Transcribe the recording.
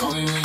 Call me when